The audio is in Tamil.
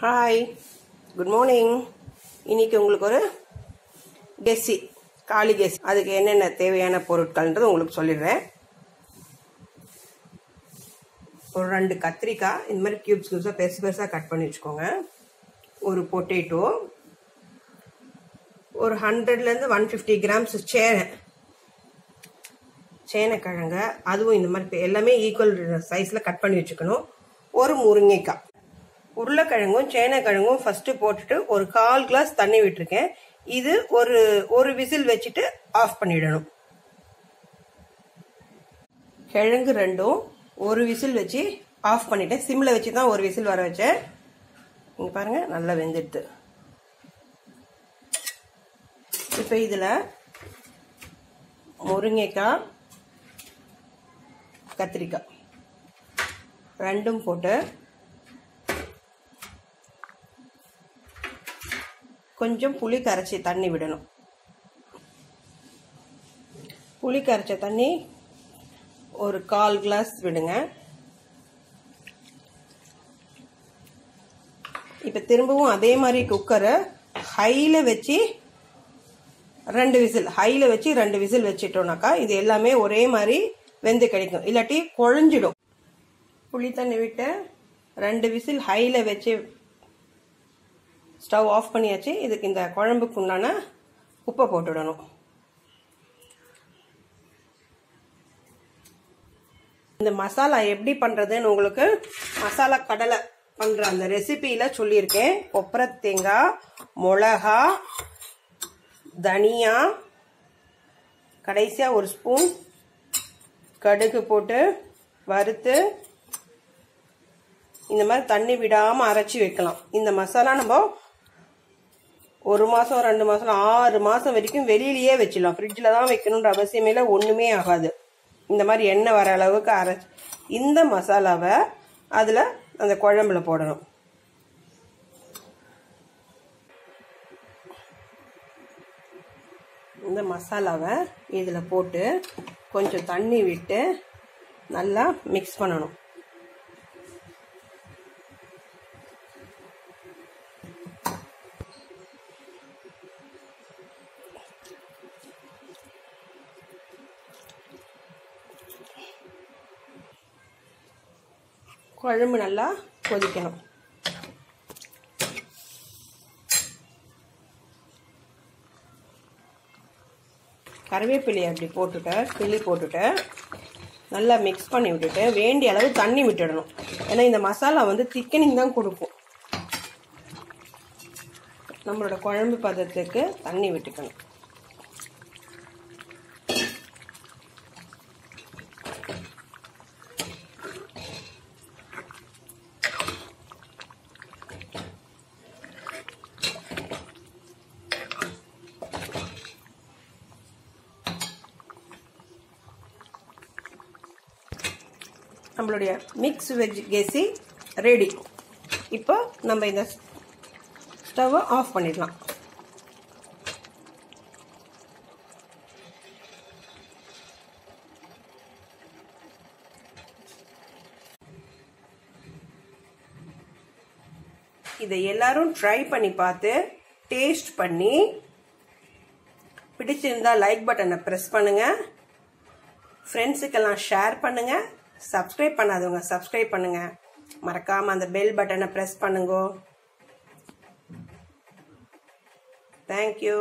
ஹாய் குட் மார்னிங் இன்னைக்கு உங்களுக்கு ஒரு கெஸ்ஸி காளி கெஸ் அதுக்கு என்னென்ன தேவையான பொருட்கள்ன்றது உங்களுக்கு சொல்லிடுறேன். ஒரு ரெண்டு கத்திரிக்காய் இந்த மாதிரி கியூப்ஸ் கியூப்ஸாக பெருசு பெருசாக கட் பண்ணி வச்சுக்கோங்க. ஒரு பொட்டேட்டோ ஒரு ஹண்ட்ரட்லேருந்து ஒன் ஃபிஃப்டி கிராம்ஸ் சேனை. சேனைக்கிழங்க அதுவும் இந்த மாதிரி எல்லாமே ஈக்குவல் சைஸில் கட் பண்ணி வச்சுக்கணும். ஒரு முருங்கைக்காய். உருளைக்கிழங்கும் சேனைக்கிழங்கும் ஃபர்ஸ்ட் போட்டுட்டு ஒரு கால் கிளாஸ் தண்ணி விட்டுருக்கேன். இது ஒரு ஒரு விசில் வச்சுட்டு ஆஃப் பண்ணிடணும். கிழங்கு ரெண்டும் ஒரு விசில் வச்சு ஆஃப் பண்ணிட்டேன். சிம்மில் வச்சு தான் ஒரு விசில் வர வச்சேன். இங்கே பாருங்கள் நல்லா வெந்துடுது. இப்போ இதில் முருங்கைக்காய் கத்திரிக்காய். ரெண்டும் போட்டு கொஞ்சம் புளி கரைச்சி தண்ணி விடணும். புளி கரைச்ச தண்ணி ஒரு கால் கிளாஸ் விடுங்க. இப்போ திரும்பவும் அதே மாதிரி குக்கரை ஹையில் வச்சு ரெண்டு விசில் ஹையில் வச்சு ரெண்டு விசில் வச்சிட்டோம்னாக்கா இது எல்லாமே ஒரே மாதிரி வெந்து கிடைக்கும். இல்லாட்டி குழஞ்சிடும். புளி தண்ணி விட்டு ரெண்டு விசில் ஹையில் வச்சு ஸ்டவ் ஆஃப் பண்ணியாச்சு. இதுக்கு இந்த குழம்புக்கு உண்டான உப்பை போட்டுடணும் இந்த மசாலா எப்படி பண்ணுறதுன்னு உங்களுக்கு மசாலா கடலை பண்ணுற அந்த ரெசிபியில் சொல்லியிருக்கேன். கொப்பரை தேங்காய் மிளகா தனியா கடைசியாக ஒரு ஸ்பூன் கடுகு போட்டு வறுத்து இந்த மாதிரி தண்ணி விடாமல் அரைச்சி வைக்கலாம். இந்த மசாலா நம்ம ஒரு மாசம் ரெண்டு மாசம் ஆறு மாசம் வரைக்கும் வெளியிலயே வச்சிடலாம். ஃப்ரிட்ஜில் தான் வைக்கணுன்ற அவசியமே இல்லை ஒன்றுமே ஆகாது. இந்த மாதிரி எண்ணெய் வர அளவுக்கு அரைச்சி இந்த மசாலாவை அதில் அந்த குழம்புல போடணும். இந்த மசாலாவை இதில் போட்டு கொஞ்சம் தண்ணி விட்டு நல்லா மிக்ஸ் பண்ணணும். குழம்பு நல்லா கொதிக்கணும். கருவேப்பிலையை அப்படி போட்டுட்டு கிள்ளி போட்டுட்டு நல்லா மிக்ஸ் பண்ணி விட்டுட்டு வேண்டிய அளவு தண்ணி விட்டுடணும். ஏன்னா இந்த மசாலா வந்து திக்கனிங் தான் கொடுக்கும். நம்மளோட குழம்பு பதத்துக்கு தண்ணி விட்டுக்கணும். நம்மளுடைய மிக்ஸ் வெஜ் கெசி ரெடி இப்போ நம்ம இந்த ஸ்டவ்வை ஆஃப் பண்ணிடலாம். இதை எல்லாரும் ட்ரை பண்ணி பார்த்து டேஸ்ட் பண்ணி பிடிச்சிருந்தா லைக் பட்டனை ப்ரெஸ் பண்ணுங்க. ஃப்ரெண்ட்ஸுக்கெல்லாம் ஷேர் பண்ணுங்க. சப்ஸ்கிரைப் பண்ணாதவங்க சப்ஸ்கிரைப் பண்ணுங்க. மறக்காம அந்த பெல் பட்டனை ப்ரெஸ் பண்ணுங்க. தேங்க்யூ